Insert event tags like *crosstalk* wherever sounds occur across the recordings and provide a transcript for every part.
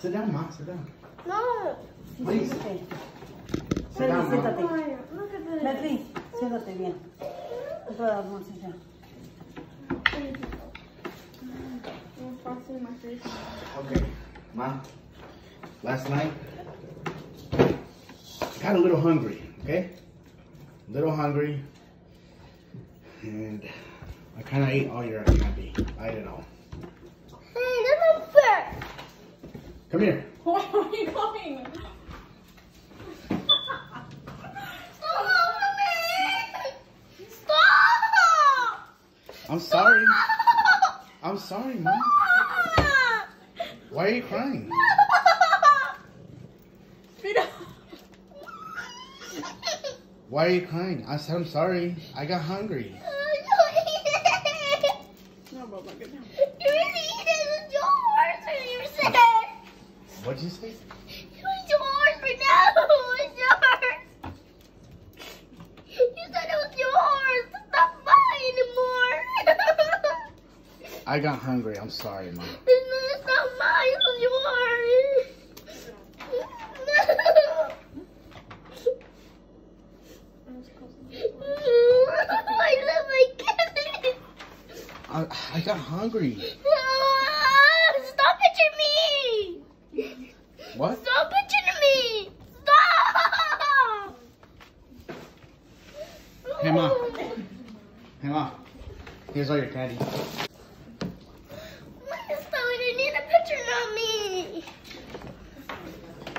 Sit down, Mom. Sit down. No. Please. Siéntate. Sit down, Ma. Siéntate. Look at this. Beatriz, siéntate bien. No puedo dar una silla. I'm frosting my face. Okay, Mom. Last night, I got a little hungry, okay? A little hungry. And I kind of ate all your candy. I don't it all. Hey, that's not fair. Come here. *laughs* Where are you going? Stop. Stop. I'm sorry. I'm sorry, Ma. Why are you crying? Why are you crying? I said I'm sorry. I got hungry. *laughs* No, Bubba, get down. You really eat it with yours, you said. What'd you say? It was yours, but now it was yours. You said it was yours. It's not mine anymore. I got hungry. I'm sorry, Ma. *laughs* It's not mine. It was yours. *laughs* I love my kid. I, I got hungry. Hey, Ma. Hey, Ma. Here's all your candy. Stop it. I need a picture, not me.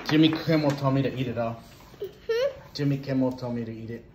Jimmy Kimmel told me to eat it all. Hmm? Jimmy Kimmel told me to eat it.